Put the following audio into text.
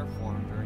Care